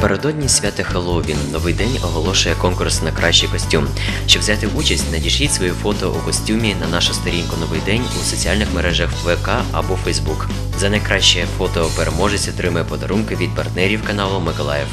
Напередодні свята Хеллоуін новий день оголошує конкурс на кращий костюм. Щоб взяти участь, надішліть своє фото у костюмі на нашу сторінку Новий день у соціальних мережах ВК або Фейсбук. За найкраще фото переможець отримає подарунки від партнерів каналу Миколаїв.